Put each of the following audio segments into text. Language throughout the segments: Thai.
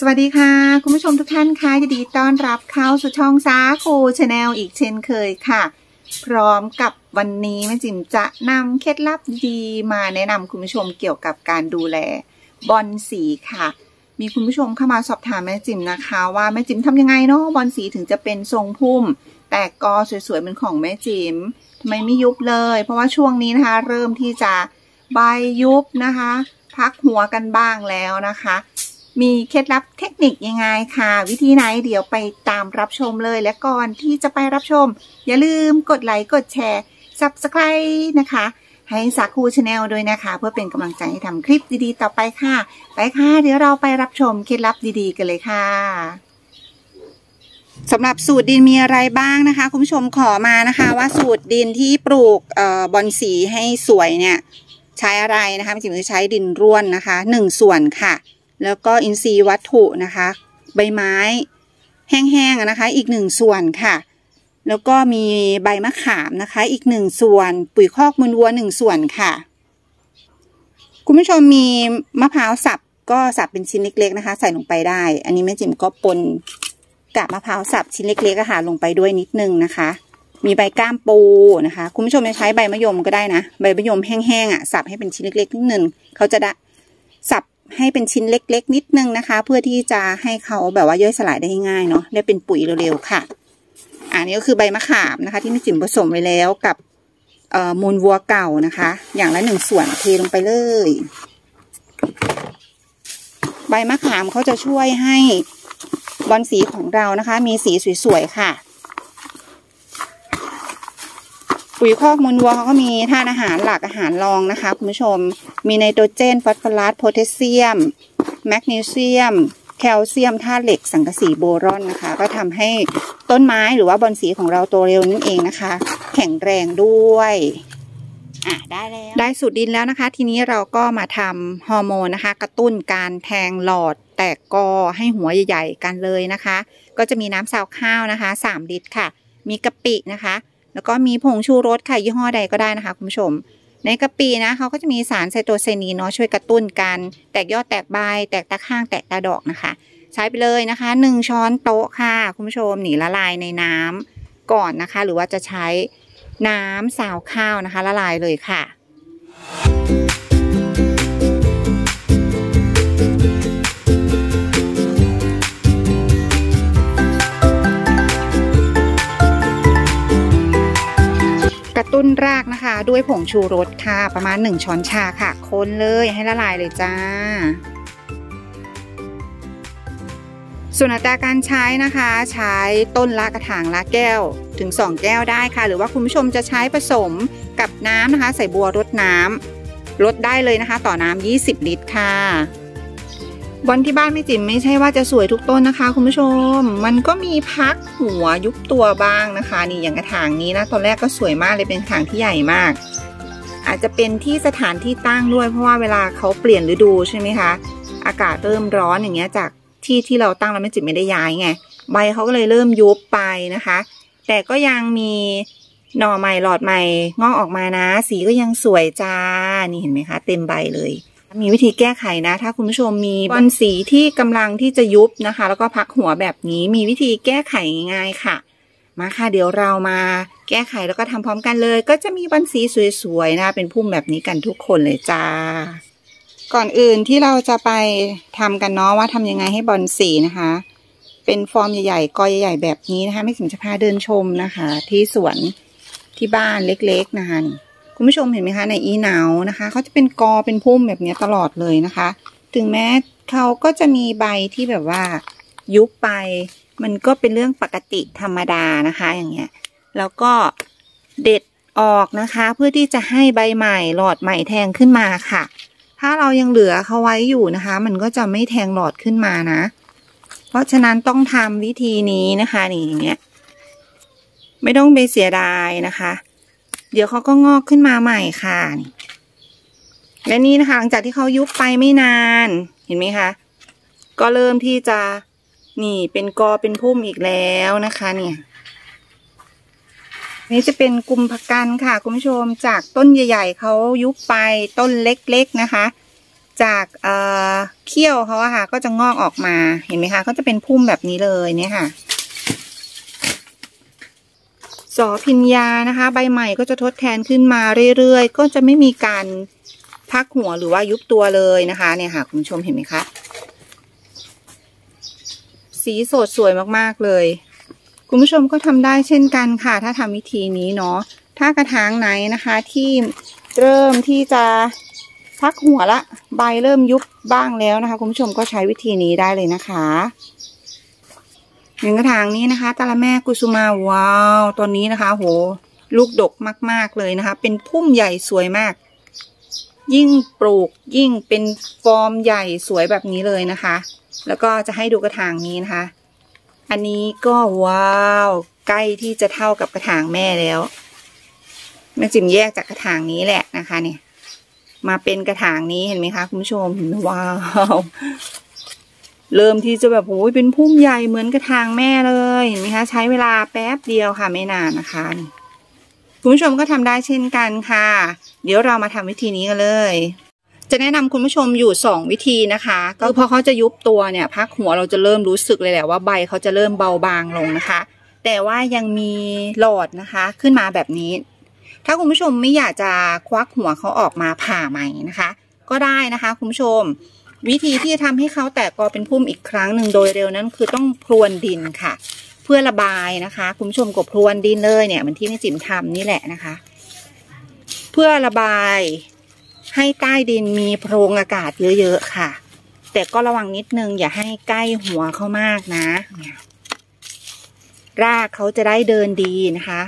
สวัสดีค่ะ คุณผู้ชมทุกท่านค่ะยินดีต้อนรับเข้าสู่ช่องสาคู Channel อีกเช่นเคยค่ะ พร้อมกับวันนี้แม่จิ๋มจะนำเคล็ดลับดีมาแนะนำคุณผู้ชมเกี่ยวกับการดูแลบอนสีค่ะ มีคุณผู้ชมเข้ามาสอบถามแม่จิ๋มนะคะ ว่าแม่จิ๋มทำยังไงเนาะบอนสีถึงจะเป็นทรงพุ่ม แต่กอสวยๆเป็นของแม่จิ๋มทำไมไม่ยุบเลย เพราะว่าช่วงนี้นะคะ เริ่มที่จะใบยุบนะคะ พักหัวกันบ้างแล้วนะคะ มีเคล็ดลับเทคนิคยังไงค่ะ วิธีไหนเดี๋ยวไปตามรับชมเลยและก่อนที่จะไปรับชม อย่าลืมกดไลค์กด share Subscribe นะคะ ให้สาคู Channel ด้วยนะคะ เพื่อเป็นกำลังใจให้ทำคลิปดีๆ ต่อไปค่ะ ไปค่ะ เดี๋ยวเราไปรับชมเคล็ดลับดีๆ กันเลยค่ะสำหรับสูตรดินมีอะไรบ้างนะคะ คุณผู้ชมขอมานะคะ ว่าสูตรดินที่ปลูกบอลสีให้สวยเนี่ย ใช้อะไรนะคะจิ๋มจะใช้ดินร่วนนะคะหนึ่งส่วนค่ะ แล้วก็อินทรีย์วัตถุนะคะ ใบไม้แห้งๆนะคะ อีกหนึ่งส่วนค่ะ แล้วก็มีใบมะขามนะคะ อีกหนึ่งส่วน ปุ๋ยคอกมูลวัวหนึ่งส่วนค่ะ คุณผู้ชมมีมะพร้าวสับก็สับเป็นชิ้นเล็ก ๆนะคะ ใส่ลงไปได้ อันนี้แม่จิ๋มก็ปนกากมะพร้าวสับชิ้นเล็กๆอาหารลงไปด้วยนิดนึงนะคะ มีใบก้ามปูนะคะ คุณผู้ชมจะใช้ใบมะยมก็ได้นะ ใบมะยมแห้งๆอะสับให้เป็นชิ้นเล็กๆนิดนึงเขาจะได้สับ ให้เป็นชิ้นเล็ก ๆ นิดนึงนะคะ เพื่อที่จะให้เขาแบบว่าย่อยสลายได้ง่ายเนาะได้เป็นปุ๋ยเร็วๆค่ะ อันนี้ก็คือใบมะขามนะคะ ที่ม่จิ๋มผสมไว้แล้วกับมูลวัวเก่านะคะ อย่างละหนึ่งส่วนเทลงไปเลย ใบมะขามเขาจะช่วยให้บอลสีของเรานะคะ มีสีสวยๆค่ะปุ๋ยคอกมูลวัวเขาก็มีธาตุอาหารหลักอาหารรองนะคะ คุณผู้ชมมีไนโตรเจน ฟอสฟอรัส โพแทสเซียม แมกนีเซียม แคลเซียมธาตุเหล็ก สังกะสีโบรอนนะคะ ก็ทำให้ต้นไม้หรือว่าบอลสีของเราโตเร็วนั่นเองนะคะ แข็งแรงด้วยอะได้แล้วได้สูตรดินแล้วนะคะ ทีนี้เราก็มาทำฮอร์โมนนะคะ กระตุ้นการแทงหลอดแตกกอให้หัวใหญ่ ๆ กันเลยนะคะ ก็จะมีน้ำซาวข้าวนะคะ 3 ลิตรค่ะ มีกะปินะคะ แล้วก็มีผงชูรสค่ะยี่ห้อใดก็ได้นะคะคุณผู้ชม ในกะปีนะเขาก็จะมีสารไซโตไซนีนเนาะช่วยกระตุ้นการแตกยอดแตกใบ แตกตะข้างแตกตาดอกนะคะ ใช้ไปเลยนะคะ 1 ช้อนโต๊ะค่ะ คุณผู้ชมหนีละลายในน้ำก่อนนะคะ หรือว่าจะใช้น้ำสาวข้าวนะคะ ละลายเลยค่ะ ตุ้นรากนะคะ ด้วยผงชูรสค่ะ ประมาณ 1 ช้อนชาค่ะ คนเลยให้ละลายเลยจ้า ส่วนอัตราการใช้นะคะ ใช้ต้นละกระถางละแก้วถึง 2 แก้วได้ค่ะ หรือว่าคุณผู้ชมจะใช้ผสมกับน้ำนะคะ ใส่บัวรดน้ำลดได้เลยนะคะ ต่อน้ำ20 ลิตรค่ะ บอลที่บ้านไม่จิ๋มไม่ใช่ว่าจะสวยทุกต้นนะคะ คุณผู้ชม มันก็มีพักหัวยุบตัวบ้างนะคะ นี่อย่างกระถางนี้นะตอนแรกก็สวยมากเลยเป็นกระถางที่ใหญ่มาก อาจจะเป็นที่สถานที่ตั้งด้วย เพราะว่าเวลาเขาเปลี่ยนฤดูใช่ไหมคะ อากาศเริ่มร้อนอย่างเงี้ยจากที่ที่เราตั้งเราไม่จิ๋มไม่ได้ย้ายไงใบเขาก็เลยเริ่มยุบไปนะคะ แต่ก็ยังมีหน่อใหม่หลอดใหม่งอกออกมานะ สีก็ยังสวยจ้านี่เห็นไหมคะ เต็มใบเลย มีวิธีแก้ไขนะ ถ้าคุณผู้ชมมีบอลสีที่กำลังที่จะยุบนะคะ แล้วก็พักหัวแบบนี้มีวิธีแก้ไขง่ายๆค่ะ มาค่ะเดี๋ยวเรามาแก้ไขแล้วก็ทำพร้อมกันเลย ก็จะมีบอลสีสวยๆนะเป็นพุ่มแบบนี้กันทุกคนเลยจ้า ก่อนอื่นที่เราจะไปทำกันเนาะว่าทำยังไงให้บอลสีนะคะ เป็นฟอร์มใหญ่ๆกอใหญ่ๆแบบนี้นะคะ ไม่ถึงจะพาเดินชมนะคะ ที่สวนที่บ้านเล็กๆนะคะนี่ คุณผู้ชมเห็นไหมคะ ในอีหนาวนะคะเขาจะเป็นกอเป็นพุ่มแบบนี้ตลอดเลยนะคะ ถึงแม้เขาก็จะมีใบที่แบบว่ายุบไป มันก็เป็นเรื่องปกติธรรมดานะคะ อย่างเงี้ย แล้วก็เด็ดออกนะคะ เพื่อที่จะให้ใบใหม่หลอดใหม่แทงขึ้นมาค่ะ ถ้าเรายังเหลือเขาไว้อยู่นะคะ มันก็จะไม่แทงหลอดขึ้นมานะ เพราะฉะนั้นต้องทำวิธีนี้นะคะนี่อย่างเงี้ย ไม่ต้องไปเสียดายนะคะ เดี๋ยวเขาก็งอกขึ้นมาใหม่ค่ะและนี่นะคะหลังจากที่เขายุบไปไม่นานเห็นไหมคะ ก็เริ่มที่จะนี่เป็นกอเป็นพุ่มอีกแล้วนะคะ เนี่ย นี่จะเป็นกลุ่มผักกันค่ะ คุณผู้ชมจากต้นใหญ่ ๆเขายุบไปต้นเล็กๆนะคะ จากเอ่อเขี้ยวเขาอะค่ะ ก็จะงอกออกมาเห็นไหมคะ ก็จะเป็นพุ่มแบบนี้เลยเนี่ยค่ะ สอพิญญานะคะ ใบใหม่ก็จะทดแทนขึ้นมาเรื่อยๆ ก็จะไม่มีการพักหัวหรือว่ายุบตัวเลยนะคะเนี่ยค่ะคุณผู้ชมเห็นไหมคะสีสดสวยมากๆเลย คุณผู้ชมก็ทำได้เช่นกันค่ะ ถ้าทำวิธีนี้เนาะถ้ากระถางไหนนะคะที่เริ่มที่จะพักหัวละ ใบเริ่มยุบบ้างแล้วนะคะ คุณผู้ชมก็ใช้วิธีนี้ได้เลยนะคะ หนึ่งกระถางนี้นะคะตาละแม่กุสุมาว้าวตอนนี้นะคะ โห ลูกดกมาก ๆเลยนะคะ เป็นพุ่มใหญ่สวยมาก ยิ่งปลูกยิ่งเป็นฟอร์มใหญ่สวยแบบนี้เลยนะคะ แล้วก็จะให้ดูกระถางนี้นะคะ อันนี้ก็ว้าวใกล้ที่จะเท่ากับกระถางแม่แล้วแม่จิมแยกจากกระถางนี้แหละนะคะเนี่ยมาเป็นกระถางนี้เห็นไหมคะคุณผู้ชมว้าว เริ่มที่จะแบบโอ้ยเป็นพุ่มใหญ่เหมือนกระถางแม่เลยเห็นไหมคะ ใช้เวลาแป๊บเดียวค่ะไม่นานนะคะคุณผู้ชมก็ทำได้เช่นกันค่ะ เดี๋ยวเรามาทำวิธีนี้กันเลย จะแนะนำคุณผู้ชมอยู่สองวิธีนะคะ ก็พอเขาจะยุบตัวเนี่ยพักหัวเราจะเริ่มรู้สึกเลยแหละว่าใบเขาจะเริ่มเบาบางลงนะคะ แต่ว่ายังมีหลอดนะคะขึ้นมาแบบนี้ ถ้าคุณผู้ชมไม่อยากจะควักหัวเขาออกมาผ่าใหม่นะคะ ก็ได้นะคะคุณผู้ชม วิธีที่จะทำให้เขาแตกกอเป็นพุ่มอีกครั้งหนึ่งโดยเร็วนั้น คือต้องพรวนดินค่ะ เพื่อระบายนะคะ คุณผู้ชมกบพรวนดินเลยเนี่ยมันที่แม่จิ๋มทำนี่แหละนะคะ เพื่อระบายให้ใต้ดินมีโพรงอากาศเยอะๆค่ะ แต่ก็ระวังนิดนึงอย่าให้ใกล้หัวเขามากนะรากเขาจะได้เดินดีนะคะ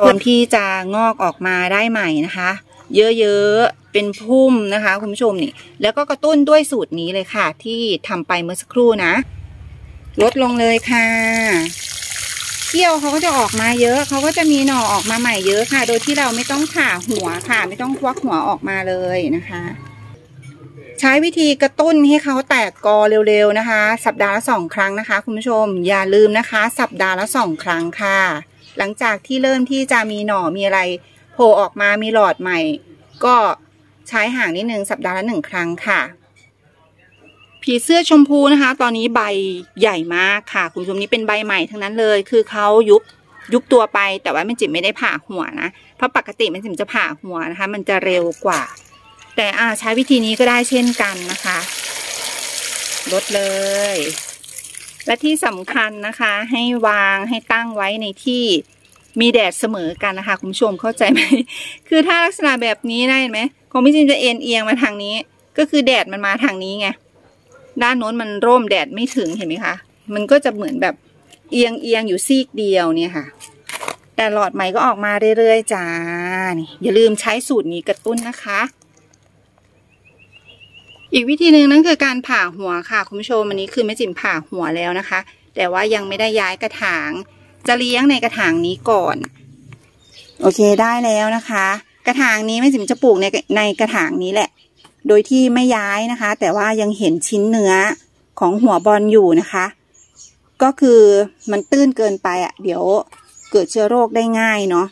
พร้อมที่จะงอกออกมาได้ใหม่นะคะ เยอะๆ เป็นพุ่มนะคะ คุณผู้ชมนี่ แล้วก็กระตุ้นด้วยสูตรนี้เลยค่ะ ที่ทำไปเมื่อสักครู่นะ ลดลงเลยค่ะเกี้ยวเขาก็จะออกมาเยอะเขาก็จะมีหน่อออกมาใหม่เยอะค่ะ โดยที่เราไม่ต้องผ่าหัวค่ะ ไม่ต้องควักหัวออกมาเลยนะคะ ใช้วิธีกระตุ้นให้เขาแตกกอเร็วๆนะคะ สัปดาห์ละสองครั้งนะคะ คุณผู้ชมอย่าลืมนะคะ สัปดาห์ละสองครั้งค่ะ หลังจากที่เริ่มที่จะมีหน่อมีอะไร ผล่ออกมามีหลอดใหม่ ก็ใช้ห่างนิดนึงสัปดาห์ละหนึ่งครั้งค่ะ ผีเสื้อชมพูนะคะ ตอนนี้ใบใหญ่มากค่ะ คุณผู้ชมนี้เป็นใบใหม่ทั้งนั้นเลย คือเขายุบยุบตัวไปแต่ว่าแม่จิ๋มไม่ได้ผ่าหัวนะเพราะปกติแม่จิ๋มจะผ่าหัวนะคะ มันจะเร็วกว่า แต่อ่าใช้วิธีนี้ก็ได้เช่นกันนะคะลดเลย และที่สำคัญนะคะ ให้วางให้ตั้งไว้ในที่ มีแดดเสมอกันนะคะ คุณผู้ชมเข้าใจไหม คือถ้าลักษณะแบบนี้ได้ไหมของพี่จิมจะเอ็นเอียงมาทางนี้ ก็คือแดดมันมาทางนี้ไง ด้านโน้นมันร่มแดดไม่ถึงเห็นไหมคะ มันก็จะเหมือนแบบเอียงเอียงอยู่ซีกเดียวเนี่ยค่ะ แต่หลอดใหม่ก็ออกมาเรื่อยๆจ้านี่อย่าลืมใช้สูตรนี้กระตุ้นนะคะ อีกวิธีหนึ่งนั่นคือการผ่าหัวค่ะคุณผู้ชมอันนี้คือแม่จิ๋มผ่าหัวแล้วนะคะ แต่ว่ายังไม่ได้ย้ายกระถาง จะเลี้ยงในกระถางนี้ก่อน โอเคได้แล้วนะคะ กระถางนี้แม่จิ๋มจะปลูกในในกระถางนี้แหละ โดยที่ไม่ย้ายนะคะ แต่ว่ายังเห็นชิ้นเนื้อของหัวบอลอยู่นะคะ ก็คือมันตื้นเกินไปอะ่ะ เดี๋ยวเกิดเชื้อโรคได้ง่ายเนาะ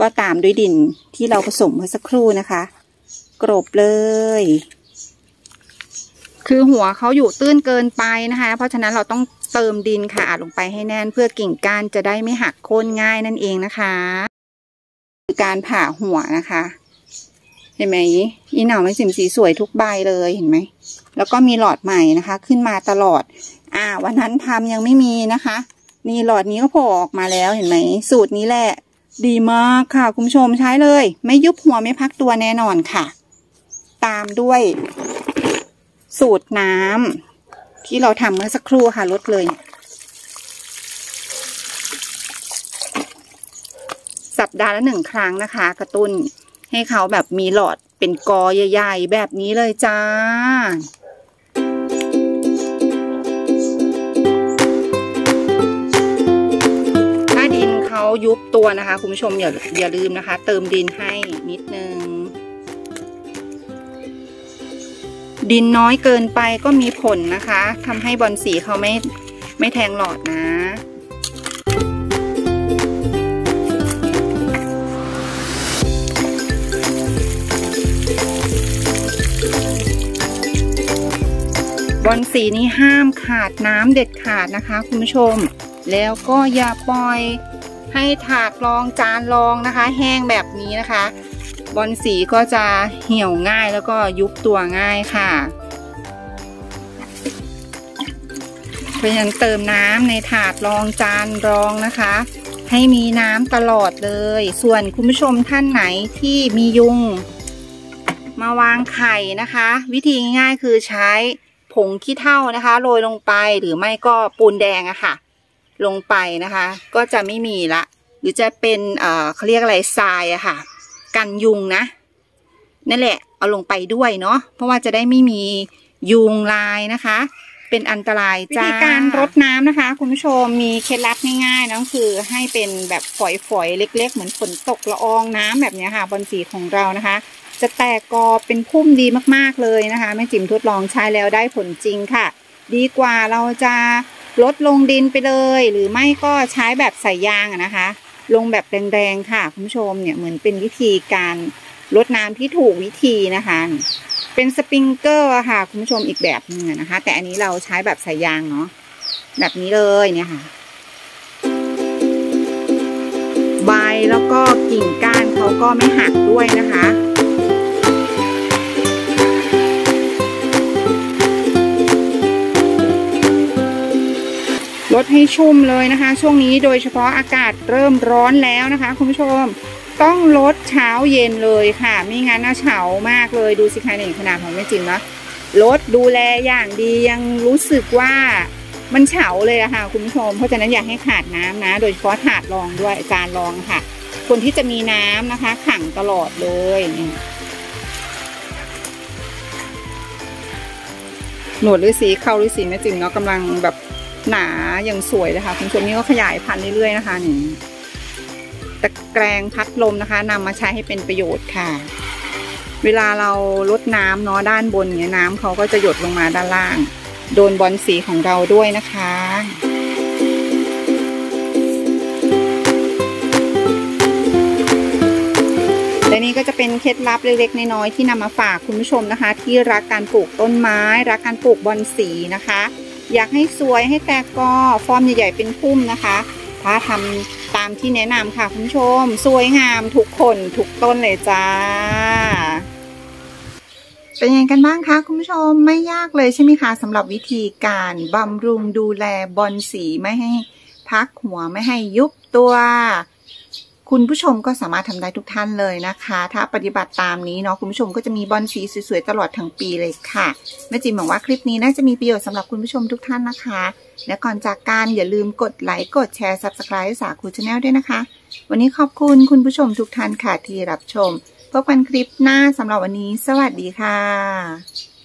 ก็ตามด้วยดินที่เราผสมเมื่อสักครู่นะคะ กรบเลย คือหัวเขาอยู่ตื้นเกินไปนะคะ เพราะฉะนั้นเราต้องเติมดินค่ะอัดลงไปให้แน่นเพื่อกิ่งก้านจะได้ไม่หักโค่นง่ายนั่นเองนะคะคือการผ่าหัวนะคะ เห็นไหมอีหน่าไม่สิมสีสวยทุกใบเลยเห็นไหมแล้วก็มีหลอดใหม่นะคะ ขึ้นมาตลอด อ่า วันนั้นทำยังไม่มีนะคะ นี่หลอดนี้ก็โผล่ออกมาแล้วเห็นไหมสูตรนี้แหละ ดีมากค่ะ คุณผู้ชมใช้เลย ไม่ยุบหัวไม่พักตัวแน่นอนค่ะ ตามด้วย สูตรน้ำที่เราทำเมื่อสักครู่ค่ะลดเลย สัปดาห์ละหนึ่งครั้งนะคะ กระตุ้นให้เขาแบบมีหลอดเป็นกอใหญ่ ๆ แบบนี้เลยจ้าถ้าดินเขายุบตัวนะคะ คุณผู้ชมอย่าอย่าลืมนะคะ เติมดินให้นิดนึง ดินน้อยเกินไปก็มีผลนะคะทำให้บอลสีเขาไม่ไม่แทงหลอดนะบอลสีนี้ห้ามขาดน้ำเด็ดขาดนะคะ คุณผู้ชม แล้วก็อย่าปล่อยให้ถาดรองจานรองนะคะ แห้งแบบนี้นะคะ บอลสีก็จะเหี่ยวง่ายแล้วก็ยุบตัวง่ายค่ะ เพราะฉะนั้นเติมน้ำในถาดรองจานรองนะคะ ให้มีน้ำตลอดเลย ส่วนคุณผู้ชมท่านไหนที่มียุง มาวางไข่นะคะ วิธีง่ายๆคือใช้ผงขี้เถ้านะคะโรยลงไปหรือไม่ก็ปูนแดงอะค่ะ ลงไปนะคะ ก็จะไม่มีละ หรือจะเป็นเอ่อเขาเรียกอะไรทรายอะค่ะ กันยุงนะ นั่นแหละ เอาลงไปด้วยเนาะเพราะว่าจะได้ไม่มียุงลายนะคะ เป็นอันตรายจ้าวิธีการรดน้ำนะคะ คุณผู้ชมมีเคล็ดลับง่ายๆนะคือให้เป็นแบบฝอยๆเล็ก ๆ เหมือนฝนตกละอองน้ำแบบนี้ค่ะบนสีของเรานะคะ จะแตกกอเป็นพุ่มดีมากๆเลยนะคะแม่จิ๋มทดลองใช้แล้วได้ผลจริงค่ะ ดีกว่าเราจะลดลงดินไปเลย หรือไม่ก็ใช้แบบใส่ยางนะคะ ลงแบบแรงๆค่ะคุณผู้ชมเนี่ยเหมือนเป็นวิธีการลดน้ำที่ถูกวิธีนะคะ เป็นสปริงเกอร์ค่ะคุณผู้ชมอีกแบบหนึงนะคะ แต่อันนี้เราใช้แบบใส่ยางเนาะแบบนี้เลยเนี่ยค่ะ ใบแล้วก็กิ่งก้านเขาก็ไม่หักด้วยนะคะ ดให้ชุ่มเลยนะคะ ช่วงนี้โดยเฉพาะอากาศเริ่มร้อนแล้วนะคะ คุณผู้ชมต้องลดเช้าเย็นเลยค่ะ ไม่งั้นน่าเฉามากเลยดูสิคะในขนาดของแม่จิ๋มนะลดดูแลอย่างดียังรู้สึกว่ามันเฉาเลยอะค่ะคุณผู้ชม เพราะฉะนั้นอย่าให้ขาดน้ำนะ โดยเฉพาะถาดรองด้วยจานรองค่ะ คนที่จะมีน้ำนะคะ ขังตลอดเลยหนวดฤาษีเข้าฤาษีแม่จิ๋มเนาะกำลังแบบ หนาอย่างสวยเลยค่ะคุณผู้ชมนี่ก็ขยายพันธุ์เรื่อยๆนะคะนี่ตะแกรงพัดลมนะคะนำมาใช้ให้เป็นประโยชน์ค่ะ เวลาเราลดน้ำเนาะด้านบนเนี่ยน้ำเขาก็จะหยดลงมาด้านล่าง โดนบอลสีของเราด้วยนะคะและนี่ก็จะเป็นเคล็ดลับเล็กๆน้อยๆที่นำมาฝากคุณผู้ชมนะคะ ที่รักการปลูกต้นไม้ รักการปลูกบอลสีนะคะ อยากให้สวยให้แตกกอฟอร์มใหญ่ๆเป็นพุ่มนะคะถ้าทำตามที่แนะนำค่ะคุณผู้ชม สวยงามทุกคนทุกต้นเลยจ้า เป็นยังไงกันบ้างคะคุณผู้ชมไม่ยากเลยใช่ไหมคะสำหรับวิธีการบำรุงดูแลบอนสีไม่ให้พักหัวไม่ให้ยุบตัว คุณผู้ชมก็สามารถทำได้ทุกท่านเลยนะคะ ถ้าปฏิบัติตามนี้เนาะคุณผู้ชมก็จะมีบอนสีสวยๆตลอดทั้งปีเลยค่ะแม่จิ๋มหวังว่าคลิปนี้น่าจะมีประโยชน์สำหรับคุณผู้ชมทุกท่านนะคะ และก่อนจากกันอย่าลืมกดไลค์กดแชร์ subscribe สาคู Channel ด้วยนะคะ วันนี้ขอบคุณคุณผู้ชมทุกท่านค่ะที่รับชมพบกันคลิปหน้าสำหรับวันนี้ สวัสดีค่ะ